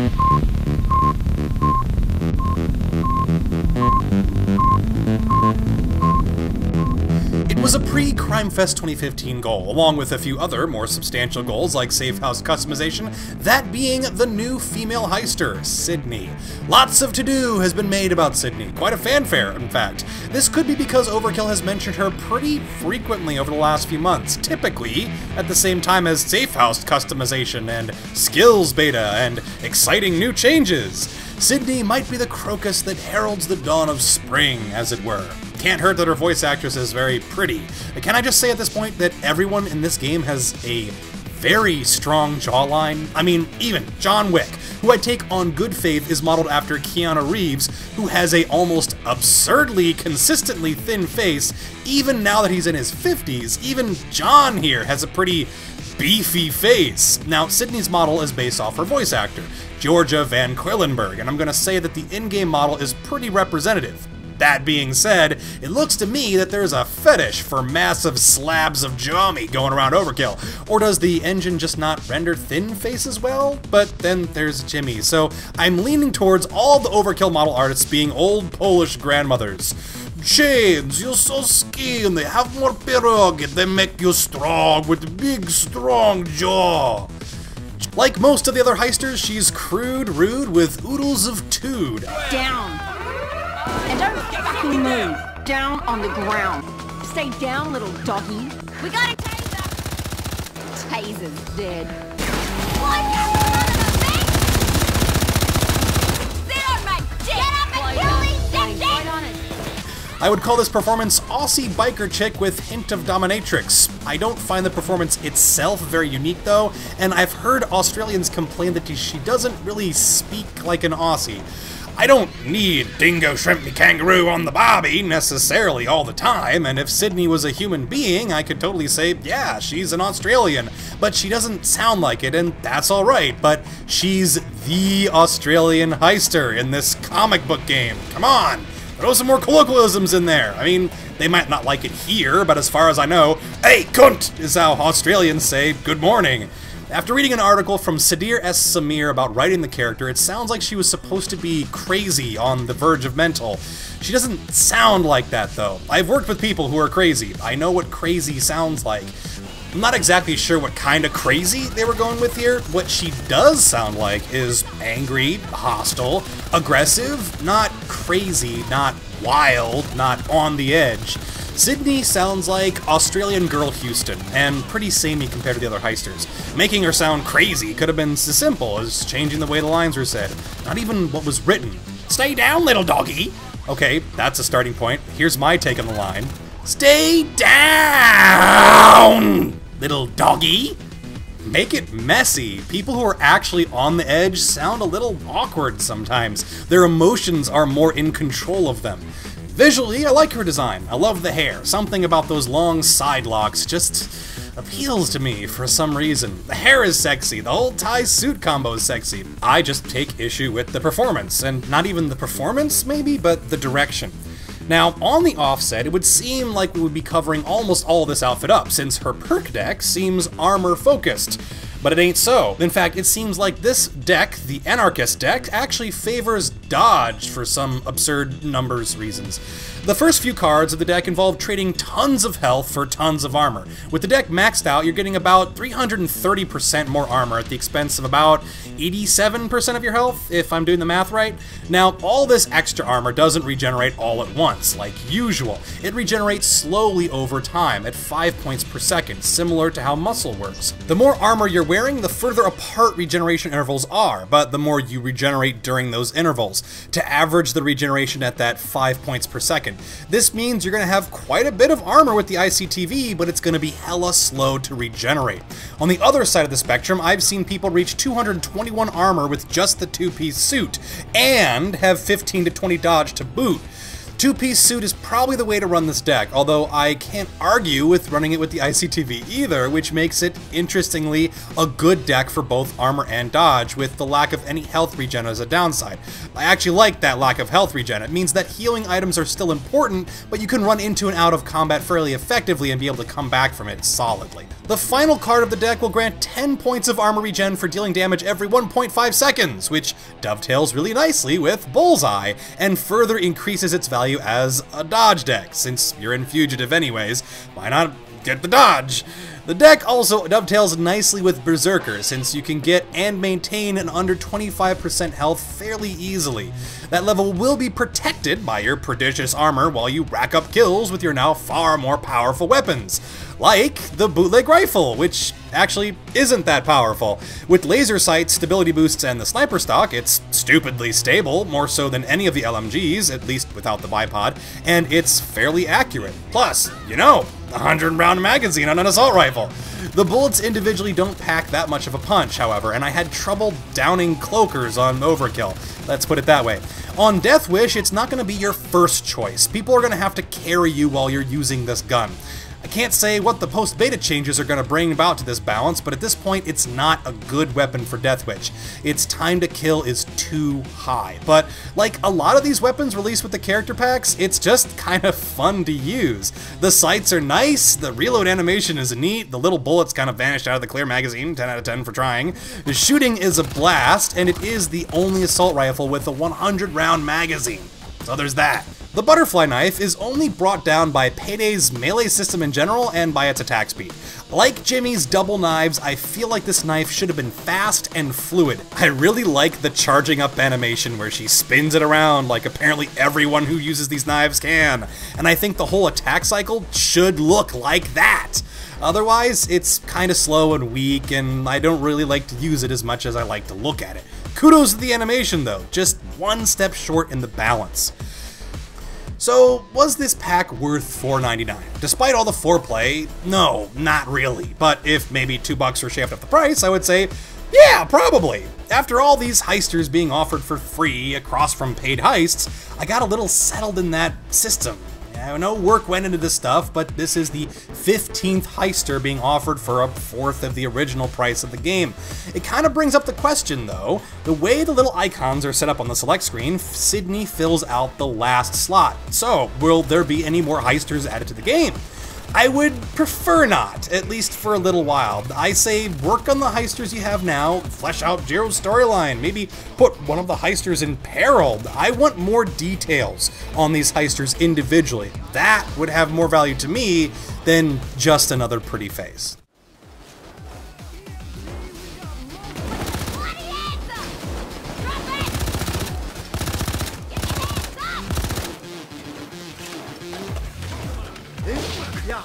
Was Fest 2015 goal, along with a few other more substantial goals like safe house customization, that being the new female heister, Sydney. Lots of to-do has been made about Sydney, quite a fanfare, in fact. This could be because Overkill has mentioned her pretty frequently over the last few months, typically at the same time as safe house customization and skills beta and exciting new changes. Sydney might be the crocus that heralds the dawn of spring, as it were. Can't hurt that her voice actress is very pretty. Can I just say at this point that everyone in this game has a very strong jawline? I mean, even John Wick, who I take on good faith is modeled after Keanu Reeves, who has a almost absurdly consistently thin face, even now that he's in his 50s. Even John here has a pretty beefy face. Now, Sydney's model is based off her voice actor, Georgia Van Cuylenburg, and I'm gonna say that the in-game model is pretty representative. That being said, it looks to me that there's a fetish for massive slabs of jaw meat going around Overkill. Or does the engine just not render thin faces well? But then there's Jimmy, so I'm leaning towards all the Overkill model artists being old Polish grandmothers. James, you're so skinny, they have more pierogi, they make you strong with big strong jaw. Like most of the other heisters, she's crude, rude, with oodles of tood. Down. And don't fucking move. Down on the ground. Stay down, little doggy. We got a taser! Taser's dead. Sit on my dick! Get up and kill these dipshits! on it. I would call this performance Aussie biker chick with hint of dominatrix. I don't find the performance itself very unique though, and I've heard Australians complain that she doesn't really speak like an Aussie. I don't need dingo, shrimp, kangaroo on the bobby necessarily all the time, and if Sydney was a human being, I could totally say, yeah, she's an Australian, but she doesn't sound like it, and that's alright, but she's the Australian heister in this comic book game. Come on! Throw some more colloquialisms in there. I mean, they might not like it here, but as far as I know, hey, cunt, is how Australians say good morning. After reading an article from Sadir S. Samir about writing the character, it sounds like she was supposed to be crazy on the verge of mental. She doesn't sound like that, though. I've worked with people who are crazy. I know what crazy sounds like. I'm not exactly sure what kind of crazy they were going with here. What she does sound like is angry, hostile, aggressive, not crazy, not wild, not on the edge. Sydney sounds like Australian Girl Houston, and pretty samey compared to the other heisters. Making her sound crazy could have been as simple as changing the way the lines were said, not even what was written. Stay down, little doggy! Okay, that's a starting point. Here's my take on the line. Stay down, little doggy! Make it messy. People who are actually on the edge sound a little awkward sometimes. Their emotions are more in control of them. Visually, I like her design. I love the hair. Something about those long side locks just appeals to me for some reason. The hair is sexy, the whole tie suit combo is sexy. I just take issue with the performance, and not even the performance, maybe, but the direction. Now, on the offset, it would seem like we would be covering almost all this outfit up, since her perk deck seems armor focused. But it ain't so. In fact, it seems like this deck, the Anarchist deck, actually favors dodge for some absurd numbers reasons. The first few cards of the deck involve trading tons of health for tons of armor. With the deck maxed out, you're getting about 330% more armor at the expense of about 87% of your health, if I'm doing the math right. Now, all this extra armor doesn't regenerate all at once, like usual. It regenerates slowly over time, at 5 points per second, similar to how muscle works. The more armor you're wearing, the further apart regeneration intervals are, but the more you regenerate during those intervals, to average the regeneration at that 5 points per second. This means you're going to have quite a bit of armor with the ICTV, but it's going to be hella slow to regenerate. On the other side of the spectrum, I've seen people reach 221 armor with just the two-piece suit, and have 15 to 20 dodge to boot. Two-piece suit is probably the way to run this deck, although I can't argue with running it with the ICTV either, which makes it, interestingly, a good deck for both armor and dodge, with the lack of any health regen as a downside. I actually like that lack of health regen. It means that healing items are still important, but you can run into and out of combat fairly effectively and be able to come back from it solidly. The final card of the deck will grant 10 points of armor regen for dealing damage every 1.5 seconds, which dovetails really nicely with Bullseye, and further increases its value as a dodge deck. Since you're in Fugitive anyways, why not get the dodge? The deck also dovetails nicely with Berserker, since you can get and maintain an under 25% health fairly easily. That level will be protected by your prodigious armor while you rack up kills with your now far more powerful weapons. Like the bootleg rifle, which actually isn't that powerful. With laser sights, stability boosts, and the sniper stock, it's stupidly stable, more so than any of the LMGs, at least without the bipod, and it's fairly accurate. Plus, you know, 100 round magazine on an assault rifle. The bullets individually don't pack that much of a punch, however, and I had trouble downing cloakers on overkill. Let's put it that way. On Death Wish, it's not going to be your first choice. People are going to have to carry you while you're using this gun. I can't say what the post-beta changes are going to bring about to this balance, but at this point it's not a good weapon for Death Wish. Its time to kill is too high. But like a lot of these weapons released with the character packs, it's just kind of fun to use. The sights are nice, the reload animation is neat, the little bullets kind of vanished out of the clear magazine, 10 out of 10 for trying. The shooting is a blast, and it is the only assault rifle with a 100 round magazine. So there's that. The butterfly knife is only brought down by Payday's melee system in general and by its attack speed. Like Jimmy's double knives, I feel like this knife should have been fast and fluid. I really like the charging up animation where she spins it around like apparently everyone who uses these knives can, and I think the whole attack cycle should look like that. Otherwise, it's kinda slow and weak, and I don't really like to use it as much as I like to look at it. Kudos to the animation though, just one step short in the balance. So, was this pack worth $4.99? Despite all the foreplay, no, not really. But if maybe two bucks were shaved off the price, I would say, yeah, probably. After all these heisters being offered for free across from paid heists, I got a little settled in that system. I know work went into this stuff, but this is the 15th heister being offered for a fourth of the original price of the game. It kind of brings up the question, though. The way the little icons are set up on the select screen, Sydney fills out the last slot. So, will there be any more heisters added to the game? I would prefer not, at least for a little while. I say work on the heisters you have now, flesh out Jiro's storyline, maybe put one of the heisters in peril. I want more details on these heisters individually. That would have more value to me than just another pretty face. 呀